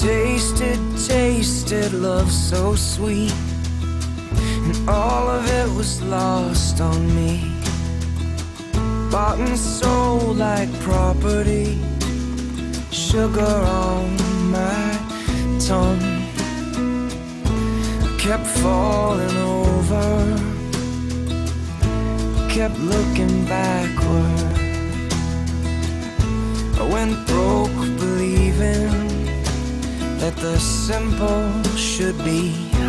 tasted, tasted love so sweet. And all of it was lost on me. Bought and sold like property. Sugar on my tongue. Kept falling over. Kept looking backward. I went broke that the simple should be.